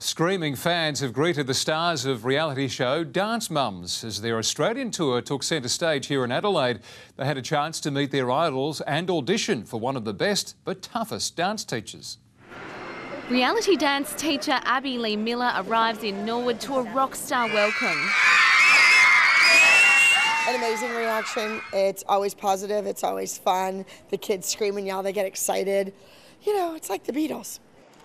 Screaming fans have greeted the stars of reality show Dance Moms as their Australian tour took centre stage here in Adelaide. They had a chance to meet their idols and audition for one of the best but toughest dance teachers. Reality dance teacher Abby Lee Miller arrives in Norwood to a rock star welcome. An amazing reaction. It's always positive, it's always fun. The kids scream and yell, they get excited. You know, it's like the Beatles.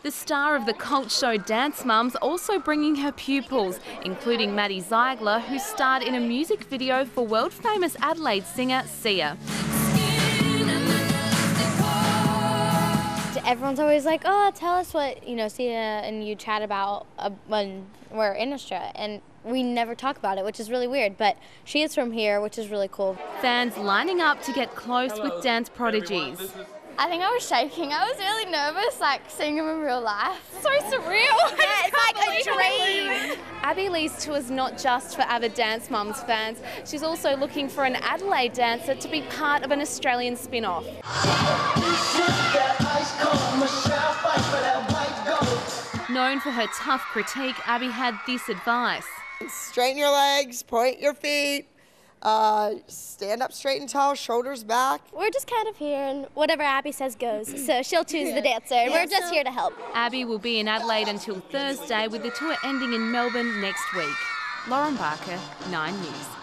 The star of the cult show Dance Moms also bringing her pupils, including Maddie Ziegler, who starred in a music video for world famous Adelaide singer Sia. Everyone's always like, "Oh, tell us what you know, Sia and you chat about uh, when we're in Australia," and we never talk about it, which is really weird. But she is from here, which is really cool. Fans lining up to get close Hello, with dance prodigies. I think I was shaking. I was really nervous, like seeing him in real life. So surreal. Yeah, it's like a dream. Abby Lee's tour is not just for avid Dance Moms fans. She's also looking for an Adelaide dancer to be part of an Australian spin-off. Known for her tough critique, Abby had this advice. Straighten your legs, point your feet, uh, stand up straight and tall, shoulders back. We're just kind of here, and whatever Abby says goes. So she'll choose yeah. the dancer, and yeah, we're just so here to help. Abby will be in Adelaide until Thursday, with the tour ending in Melbourne next week. Lauren Barker, 9 News.